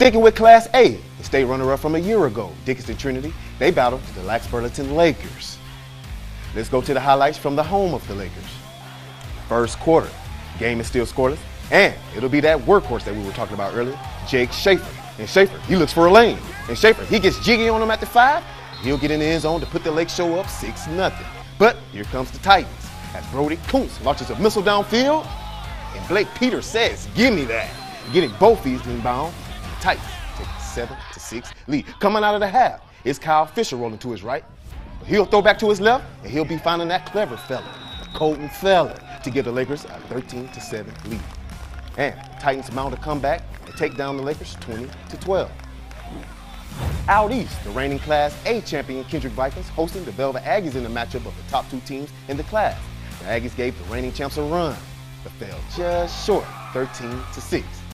Sticking with Class A, the state runner-up from a year ago, Dickinson Trinity, they battled Des Lacs-Burlington Lakers. Let's go to the highlights from the home of the Lakers. First quarter, game is still scoreless, and it'll be that workhorse that we were talking about earlier, Jake Schaefer. And Schaefer, he looks for a lane. And Schaefer, he gets jiggy on him at the five. He'll get in the end zone to put the Lake Show up 6 nothing. But here comes the Titans as Brody Kuntz launches a missile downfield, and Blake Peters says, "Give me that." Getting both these inbound, Titans take a seven to six lead. Coming out of the half, it's Kyle Fisher rolling to his right. He'll throw back to his left, and he'll be finding that clever fella, Colton Feller, to give the Lakers a 13 to 7 lead. And Titans mount a comeback and take down the Lakers 20 to 12. Out east, the reigning Class A champion Kindred Vikings hosting the Velva Aggies in the matchup of the top two teams in the class. The Aggies gave the reigning champs a run, but fell just short, 13 to 6.